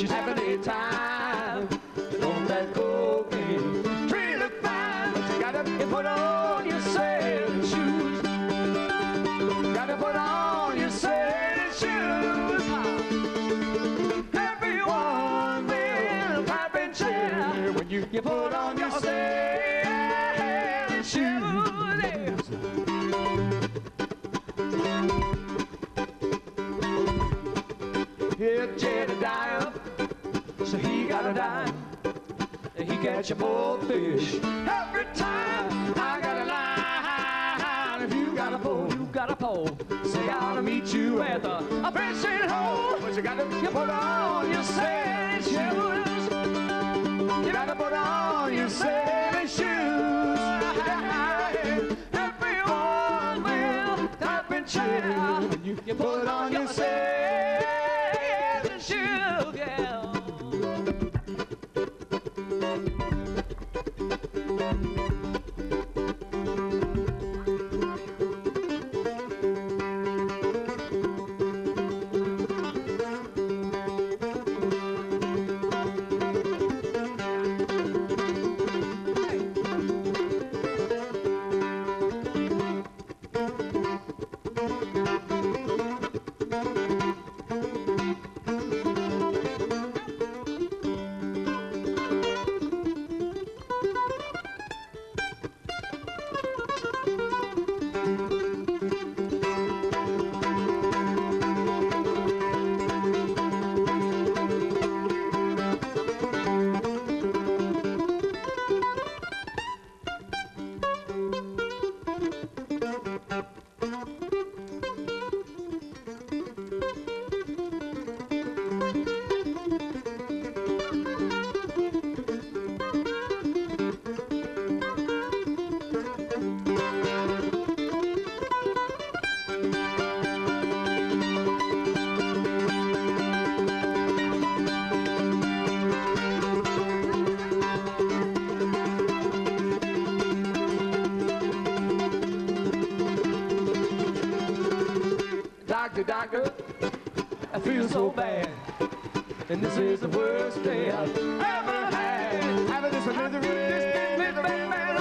party time. Don't that cocaine tree look fine? But you gotta put on your sailing shoes. Gotta put on your sailing shoes. Everyone will clap and cheer when you, you put on your sailing Hit Jedediah, so he gotta die. He catch a bullfish every time. I got a line. If you got a pole, you got a pole. Say I'll meet you at the a fishing hole. But you gotta you put on your sailing shoes. You gotta put on your sailing shoes. Everyone will clap and cheer you put on your sailing shoes. Yeah. Doctor, doctor, I feel so bad. And this is the worst day I've ever had. Having this misery.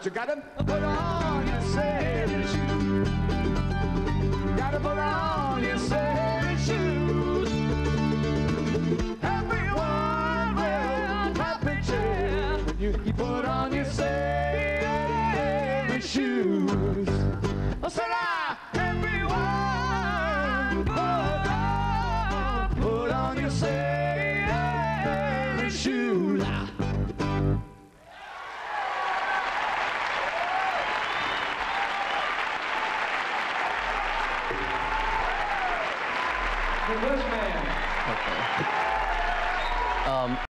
But you got him? put on your say. You, you put on